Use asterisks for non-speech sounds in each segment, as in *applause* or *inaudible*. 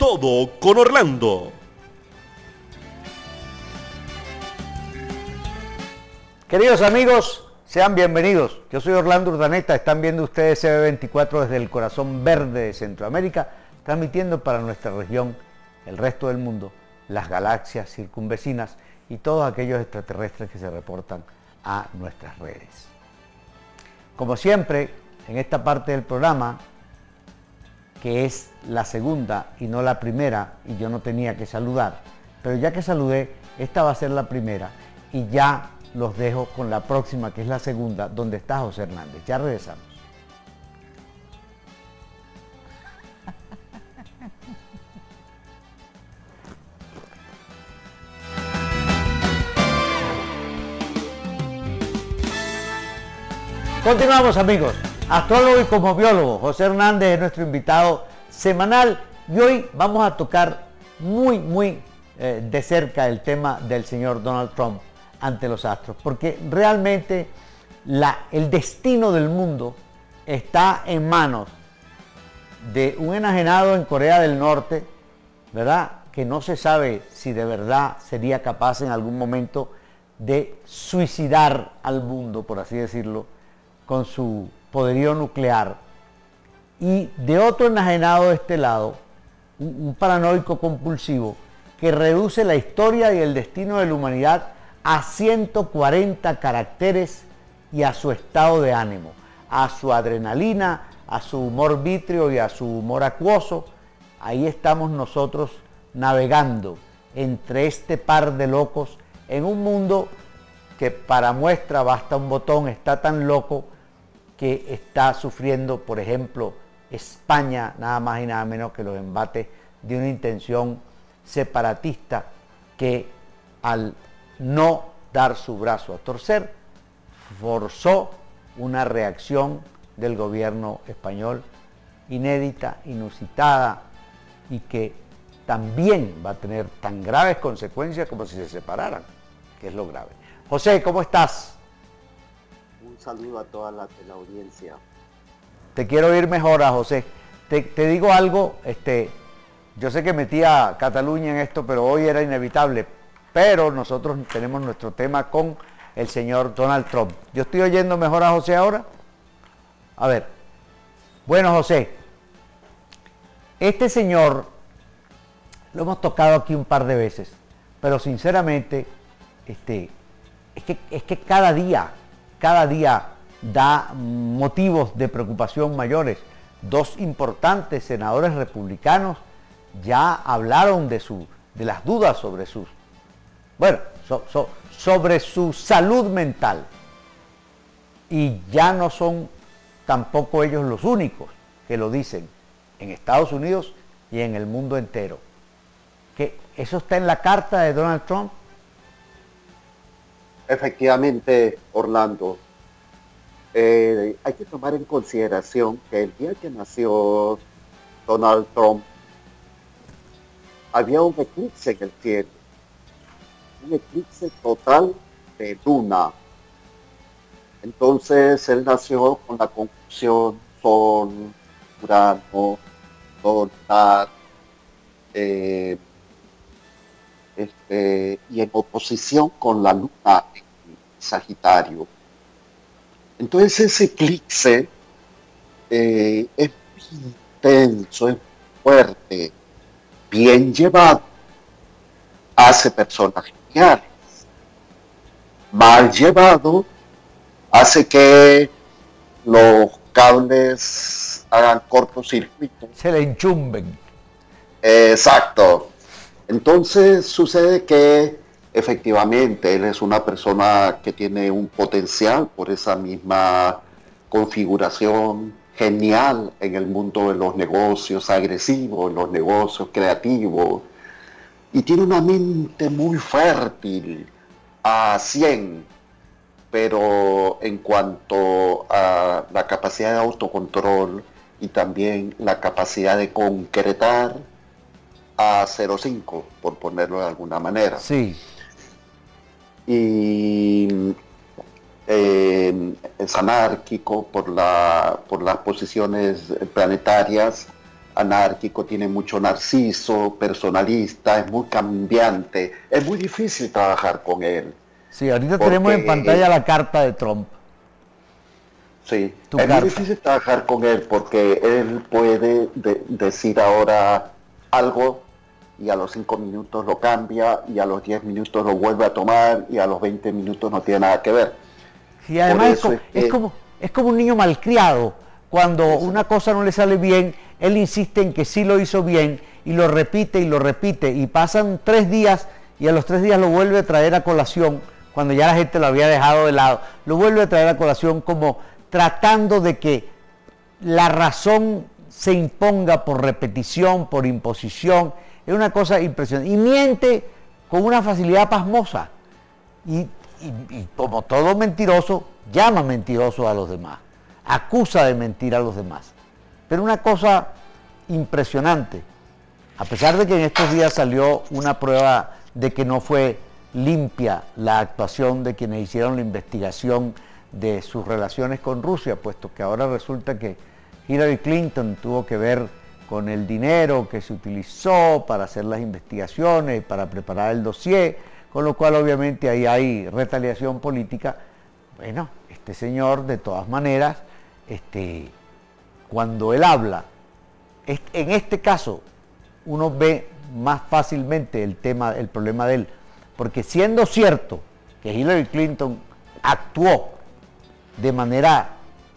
todo con Orlando. Queridos amigos, sean bienvenidos. Yo soy Orlando Urdaneta. Están viendo ustedes CB24 desde el corazón verde de Centroamérica, transmitiendo para nuestra región, el resto del mundo, las galaxias circunvecinas y todos aquellos extraterrestres que se reportan a nuestras redes. Como siempre, en esta parte del programa, que es la segunda y no la primera, y yo no tenía que saludar, pero ya que saludé, esta va a ser la primera y ya los dejo con la próxima, que es la segunda, donde está José Hernández. Ya regresamos. Continuamos amigos. Astrólogo y como biólogo, José Hernández es nuestro invitado semanal y hoy vamos a tocar muy, muy eh, de cerca el tema del señor Donald Trump ante los astros, porque realmente el destino del mundo está en manos de un enajenado en Corea del Norte, ¿verdad? Que no se sabe si de verdad sería capaz en algún momento de suicidar al mundo, por así decirlo, con su poderío nuclear. Y de otro enajenado de este lado, un, paranoico compulsivo que reduce la historia y el destino de la humanidad a 140 caracteres y a su estado de ánimo, a su adrenalina, a su humor vitrio y a su humor acuoso. Ahí estamos nosotros navegando entre este par de locos en un mundo que para muestra basta un botón, está tan loco que está sufriendo, por ejemplo, España, nada más y nada menos que los embates de una intención separatista que al no dar su brazo a torcer, forzó una reacción del gobierno español inédita, inusitada y que también va a tener tan graves consecuencias como si se separaran, que es lo grave. José, ¿cómo estás? Un saludo a toda la, audiencia. Te quiero oír mejor a José. Te, te, digo algo, este, yo sé que metía Cataluña en esto, pero hoy era inevitable pero nosotros tenemos nuestro tema con el señor Donald Trump. ¿Yo estoy oyendo mejor a José ahora? A ver. Bueno, José, este señor lo hemos tocado aquí un par de veces, pero sinceramente, este, es, que, es que cada día, cada día da motivos de preocupación mayores. Dos importantes senadores republicanos ya hablaron de, su, de las dudas sobre sus bueno, sobre su salud mental. Y ya no son tampoco ellos los únicos que lo dicen en Estados Unidos y en el mundo entero. Que eso está en la carta de Donald Trump. Efectivamente, Orlando, eh, hay que tomar en consideración que el día que nació Donald Trump, había un eclipse en el cielo un eclipse total de luna. Entonces él nació con la conjunción Sol, Urano, Sol, eh, este, y en oposición con la luna en Sagitario. Entonces ese eclipse eh, es intenso, es fuerte, bien llevado, hace personajes mal llevado hace que los cables hagan cortocircuito. Se le enchumben. Exacto. Entonces sucede que efectivamente él es una persona que tiene un potencial por esa misma configuración genial en el mundo de los negocios agresivos, los negocios creativos, y tiene una mente muy fértil a 100, pero en cuanto a la capacidad de autocontrol y también la capacidad de concretar a 0,5, por ponerlo de alguna manera. Sí. Y eh, es anárquico por, la, por las posiciones planetarias anárquico, tiene mucho narciso, personalista, es muy cambiante, es muy difícil trabajar con él. Sí, ahorita tenemos en pantalla la carta de Trump. Sí, es muy difícil trabajar con él porque él puede decir ahora algo y a los 5 minutos lo cambia y a los 10 minutos lo vuelve a tomar y a los 20 minutos no tiene nada que ver. Y además es como, es, como, un niño malcriado. Cuando una cosa no le sale bien, él insiste en que sí lo hizo bien y lo repite y lo repite y pasan tres días y a los tres días lo vuelve a traer a colación cuando ya la gente lo había dejado de lado, lo vuelve a traer a colación como tratando de que la razón se imponga por repetición, por imposición es una cosa impresionante. Y miente con una facilidad pasmosa. Y, como todo mentiroso, llama mentiroso a los demás. Acusa de mentir a los demás. Pero una cosa impresionante. A pesar de que en estos días salió una prueba de que no fue limpia la actuación de quienes hicieron la investigación de sus relaciones con Rusia, puesto que ahora resulta que Hillary Clinton tuvo que ver con el dinero que se utilizó para hacer las investigaciones para preparar el dossier, con lo cual obviamente ahí hay retaliación política. Bueno, este señor de todas maneras, este, cuando él habla, en este caso uno ve más fácilmente el tema, el problema de él, porque siendo cierto que Hillary Clinton actuó de manera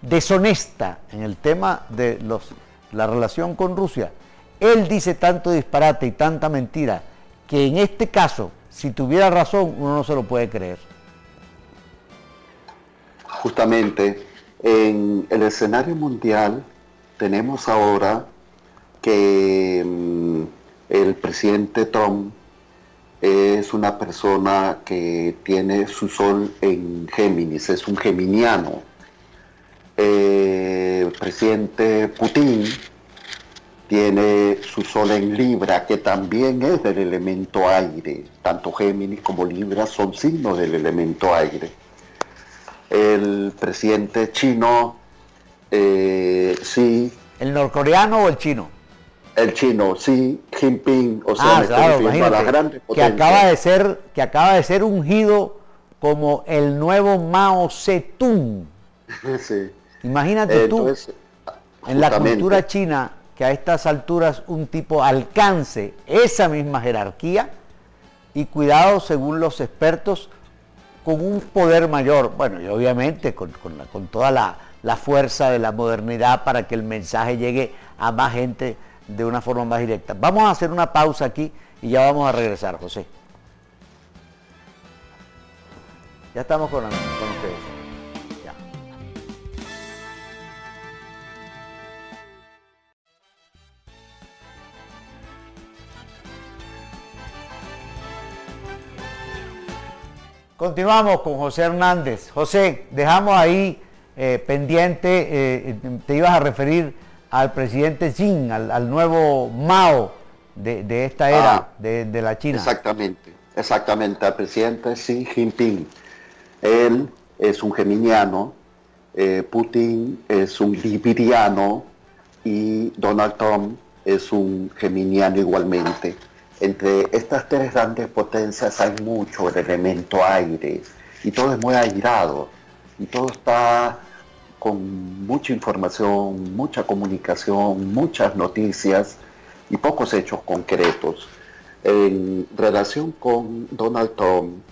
deshonesta en el tema de los la relación con Rusia, él dice tanto disparate y tanta mentira que en este caso, si tuviera razón, uno no se lo puede creer. Justamente, en el escenario mundial tenemos ahora que mm, el presidente Trump es una persona que tiene su sol en Géminis, es un geminiano el presidente Putin tiene su sol en Libra, que también es del elemento aire. Tanto Géminis como Libra son signos del elemento aire. El presidente chino, eh, sí. ¿El norcoreano o el chino? El chino, sí, Jinping, o sea, ah, claro, que acaba de ser, que acaba de ser ungido como el nuevo Mao Zedong. *laughs* sí. Imagínate tú, en la cultura china, que a estas alturas un tipo alcance esa misma jerarquía y cuidado, según los expertos, con un poder mayor, bueno, y obviamente con, toda la, la fuerza de la modernidad para que el mensaje llegue a más gente de una forma más directa. Vamos a hacer una pausa aquí y ya vamos a regresar, José. Ya estamos con, con ustedes. Continuamos con José Hernández. José, dejamos ahí eh, pendiente, eh, te ibas a referir al presidente Xi, al, nuevo Mao de, esta era ah, de, la China. Exactamente, exactamente, al presidente Xi Jinping. Él es un geminiano, eh, Putin es un liberiano y Donald Trump es un geminiano igualmente entre estas tres grandes potencias hay mucho de elemento aire y todo es muy airado y todo está con mucha información, mucha comunicación, muchas noticias y pocos hechos concretos. En relación con Donald Trump,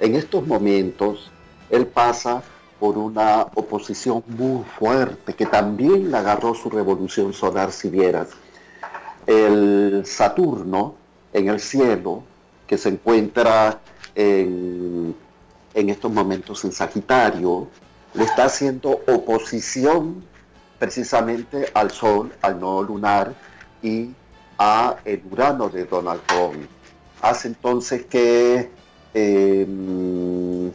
en estos momentos él pasa por una oposición muy fuerte que también le agarró su revolución solar si vieras. El Saturno, en el cielo, que se encuentra en, estos momentos en Sagitario, le está haciendo oposición precisamente al Sol, al nodo lunar y a el Urano de Donald Trump. Hace entonces que, em,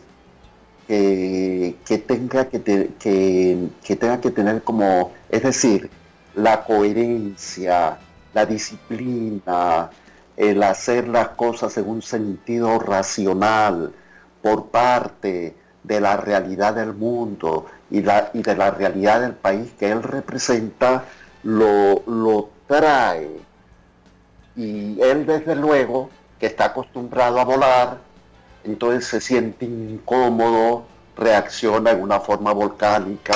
que, tenga que, que tenga que tener como, es decir, la coherencia, la disciplina, el hacer las cosas en un sentido racional por parte de la realidad del mundo y, de la realidad del país que él representa, lo, lo distrae. Y él desde luego, que está acostumbrado a volar, entonces se siente incómodo, reacciona en una forma volcánica,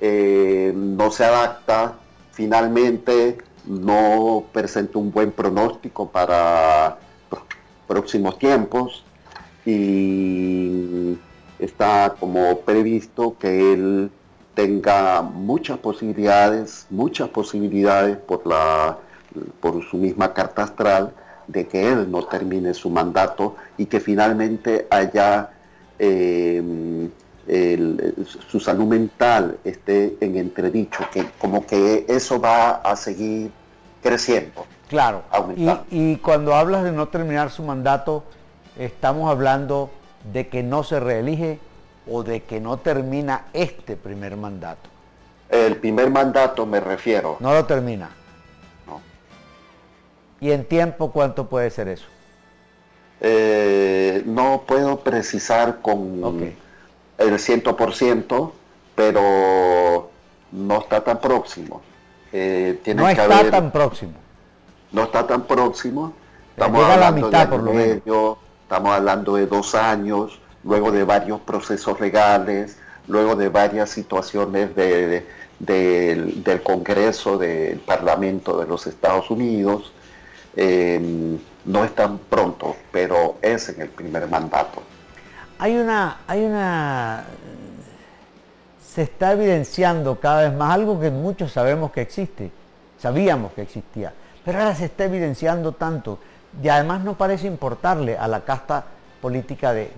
eh, no se adapta, finalmente no presenta un buen pronóstico para próximos tiempos y está como previsto que él tenga muchas posibilidades, muchas posibilidades por, la, por su misma carta astral de que él no termine su mandato y que finalmente haya su salud mental esté en entredicho, que como que eso va a seguir creciendo. Claro, y, y cuando hablas de no terminar su mandato, estamos hablando de que no se reelige o de que no termina este primer mandato? El primer mandato me refiero. No lo termina. No. ¿Y en tiempo cuánto puede ser eso? Eh, no puedo precisar con el 100%, pero no está tan próximo. Eh, no está tan próximo. No está tan próximo. Estamos hablando de por lo estamos hablando de dos años, luego de varios procesos legales, luego de varias situaciones del Congreso, del Parlamento de los Estados Unidos. Em, no es tan pronto, pero es en el primer mandato. Hay una, hay una, se está evidenciando cada vez más algo que muchos sabemos que existe, sabíamos que existía, pero ahora se está evidenciando tanto y además no parece importarle a la casta política de,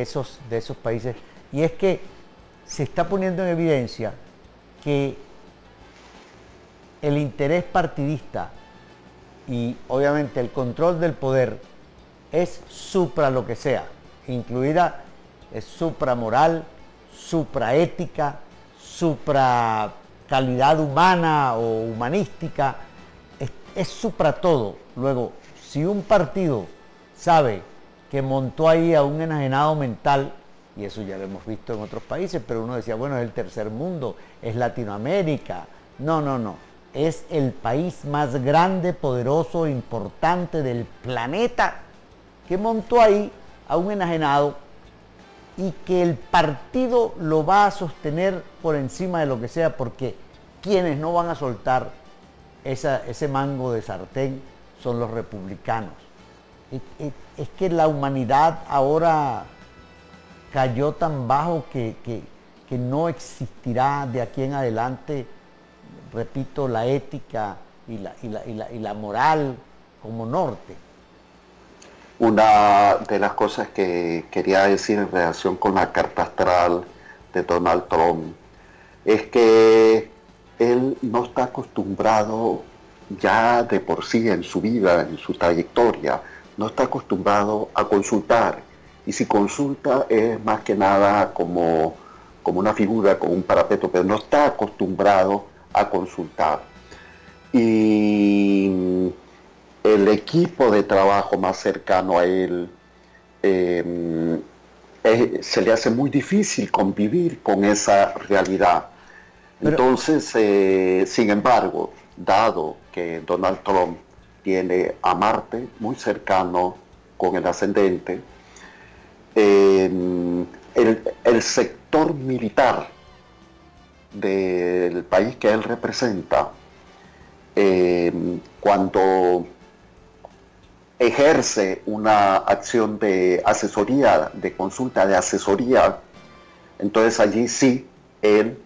esos, de esos países. Y es que se está poniendo en evidencia que el interés partidista y obviamente el control del poder es supra lo que sea, incluida es supramoral, supraética, supra calidad humana o humanística, es, es supra todo. Luego, si un partido sabe que montó ahí a un enajenado mental, y eso ya lo hemos visto en otros países, pero uno decía, bueno, es el tercer mundo, es Latinoamérica. No, no, no. Es el país más grande, poderoso, importante del planeta que montó ahí a un enajenado y que el partido lo va a sostener por encima de lo que sea, porque quienes no van a soltar ese mango de sartén son los republicanos es que la humanidad ahora cayó tan bajo que, no existirá de aquí en adelante, repito, la ética y la, y la, moral como norte. Una de las cosas que quería decir en relación con la carta astral de Donald Trump es que él no está acostumbrado ya de por sí en su vida, en su trayectoria, no está acostumbrado a consultar. Y si consulta es más que nada como, como una figura, como un parapeto, pero no está acostumbrado a consultar. Y el equipo de trabajo más cercano a él em, se le hace muy difícil convivir con esa realidad. Entonces, eh, sin embargo, dado que Donald Trump tiene a Marte muy cercano con el ascendente. el, sector militar del país que él representa, cuando ejerce una acción de asesoría, de consulta de asesoría, entonces allí sí él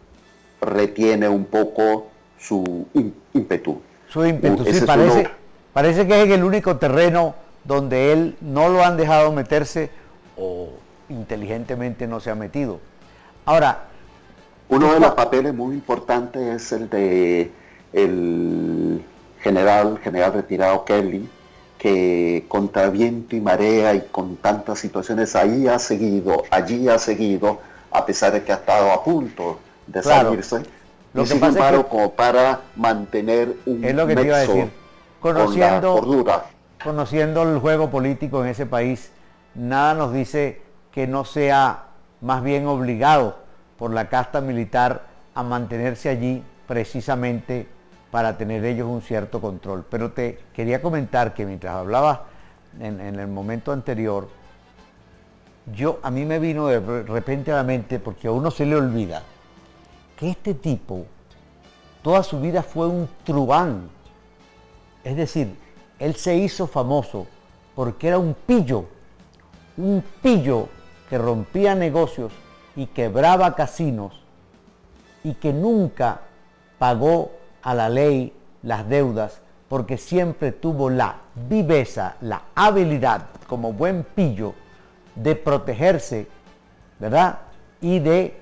retiene un poco su ímpetu. Su ímpetu, sí, parece, Parece que es el único terreno donde él no lo han dejado meterse o inteligentemente no se ha metido. Ahora, uno de los papeles muy importantes es el de el general, general retirado Kelly, que contra viento y marea y con tantas situaciones ahí ha seguido, allí ha seguido, a pesar de que ha estado a punto de salirse. Lo y sin embargo, como para mantener un es lo que te iba a decir. Conociendo, conociendo el juego político en ese país, nada nos dice que no sea más bien obligado por la casta militar a mantenerse allí precisamente para tener ellos un cierto control. Pero te quería comentar que mientras hablaba en, en el momento anterior, yo a mí me vino de repente a la mente, porque a uno se le olvida, que este tipo toda su vida fue un truán. Es decir, él se hizo famoso porque era un pillo, un pillo que rompía negocios y quebraba casinos y que nunca pagó a la ley las deudas porque siempre tuvo la viveza, la habilidad como buen pillo de protegerse, ¿verdad? Y de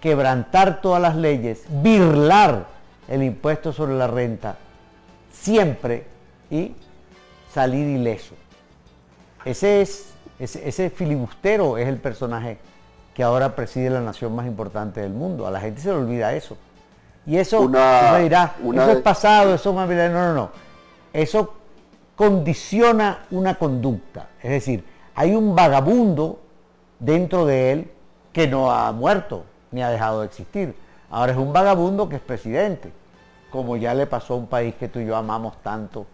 quebrantar todas las leyes, birlar el impuesto sobre la renta, siempre y salir ileso. Ese es, ese, filibustero es el personaje que ahora preside la nación más importante del mundo. A la gente se le olvida eso. Y eso, una, dirá, eso es pasado, eso es No, no, no. Eso condiciona una conducta. Es decir, hay un vagabundo dentro de él que no ha muerto ni ha dejado de existir. Ahora es un vagabundo que es presidente, como ya le pasó a un país que tú y yo amamos tanto,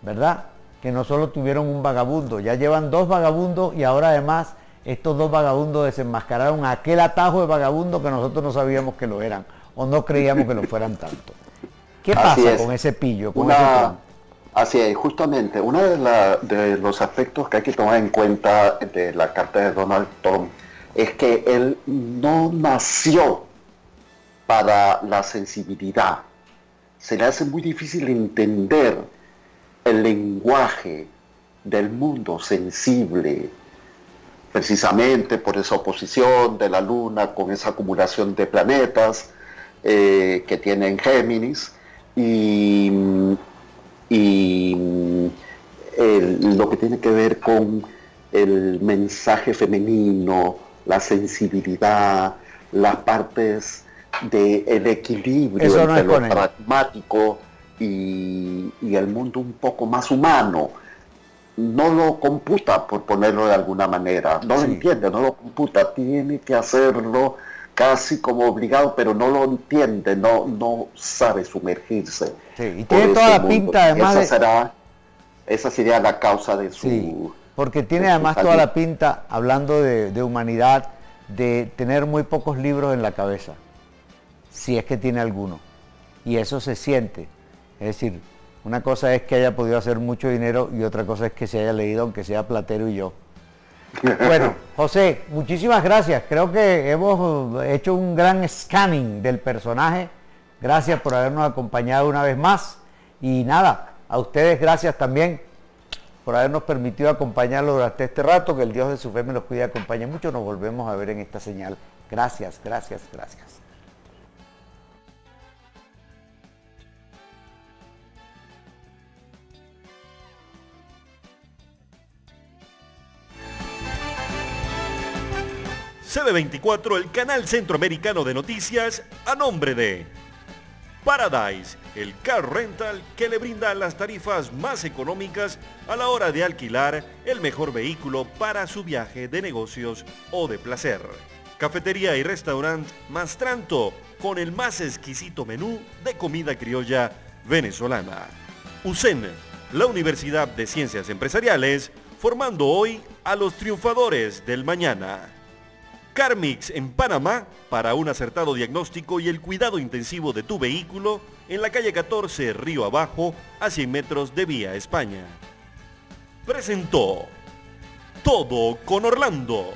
¿verdad? Que no solo tuvieron un vagabundo, ya llevan dos vagabundos y ahora además estos dos vagabundos desenmascararon aquel atajo de vagabundo que nosotros no sabíamos que lo eran o no creíamos que lo fueran tanto. ¿Qué pasa con ese pillo? Con Así es, justamente, uno de, los aspectos que hay que tomar en cuenta de la carta de Donald Trump es que él no nació para la sensibilidad. Se le hace muy difícil entender el lenguaje del mundo sensible, precisamente por esa oposición de la Luna con esa acumulación de planetas eh, que tienen Géminis y y lo que tiene que ver con el mensaje femenino, la sensibilidad, las partes del equilibrio entre lo pragmático y, el mundo un poco más humano. No lo computa, por ponerlo de alguna manera, no lo entiende, no lo computa, tiene que hacerlo casi como obligado, pero no lo entiende, no, no sabe sumergirse. Sí, y tiene toda la pinta además. Esa, será, esa sería la causa de su. Sí, porque tiene además toda la pinta, hablando de, humanidad, de tener muy pocos libros en la cabeza, si es que tiene alguno. Y eso se siente. Es decir, una cosa es que haya podido hacer mucho dinero y otra cosa es que se haya leído, aunque sea Platero y yo. Bueno, *laughs* José, muchísimas gracias. Creo que hemos hecho un gran scanning del personaje. Gracias por habernos acompañado una vez más. Y nada, a ustedes gracias también por habernos permitido acompañarlo durante este rato. Que el Dios de su fe me los cuide y acompañe mucho. Nos volvemos a ver en esta señal. Gracias, gracias, gracias. CB24, el canal centroamericano de noticias, a nombre de Paradise, el car rental que le brinda las tarifas más económicas a la hora de alquilar el mejor vehículo para su viaje de negocios o de placer. Cafetería y restaurante Mastranto, con el más exquisito menú de comida criolla venezolana. USEN, la Universidad de Ciencias Empresariales, formando hoy a los triunfadores del mañana. Carmix en Panamá para un acertado diagnóstico y el cuidado intensivo de tu vehículo en la calle 14 Río Abajo a 100 metros de Vía España. Presentó Todo con Orlando